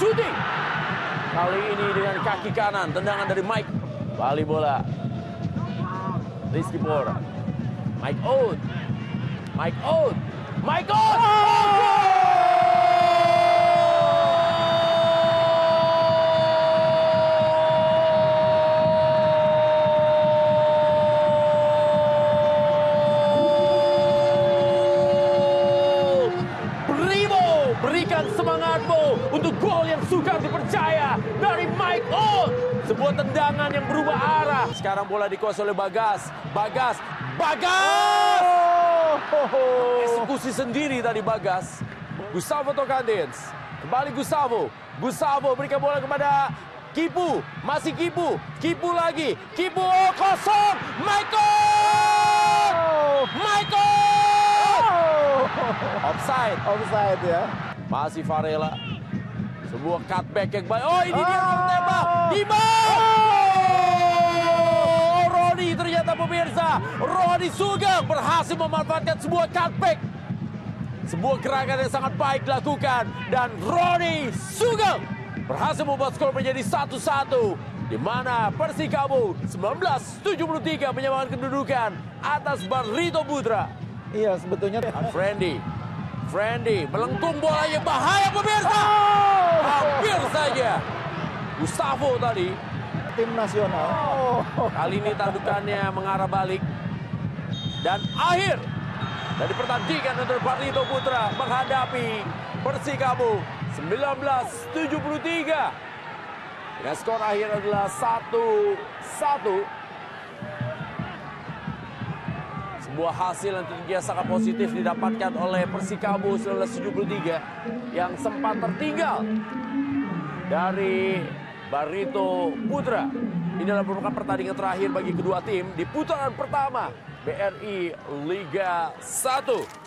shooting. Kali ini dengan kaki kanan, tendangan dari Mike. Bali bola. Rizky Bora. Mike Oud. Mike Oud. Mike Oud. Oh! Semangatmu untuk gol yang sukar dipercaya dari Mike. Sebuah tendangan yang berubah arah. Sekarang bola dikuasai oleh Bagas. Bagas, Bagas! Eksekusi sendiri tadi Bagas. Gustavo Tokandins. Kembali Gustavo. Gustavo berikan bola kepada Kipu. Masih Kipu. Kipu lagi. Kipu oh, kosong. Michael! Michael! Offside. Offside ya. Masih Varela. Sebuah cutback yang baik. Oh ini dia Oh. yang tembak. Dima! Oh, Roni ternyata pemirsa. Roni Sugeng berhasil memanfaatkan sebuah cutback. Sebuah gerakan yang sangat baik dilakukan. Dan Roni Sugeng berhasil membuat skor menjadi 1-1. Di mana Persikabo 1973 menyamakan kedudukan atas Barito Putra. Iya sebetulnya. Dan Friendly melengkung bolanya bahaya pemirsa. Hampir saja. Gustavo tadi. Tim nasional. Oh. Kali ini tandukannya mengarah balik. Dan akhir dari pertandingan untuk Barito Putra menghadapi Persikabo 1973. Dengan skor akhir adalah 1-1. Sebuah hasil yang tentunya sangat positif didapatkan oleh Persikabo 1973 yang sempat tertinggal dari Barito Putra. Ini adalah merupakan pertandingan terakhir bagi kedua tim di putaran pertama BRI Liga 1.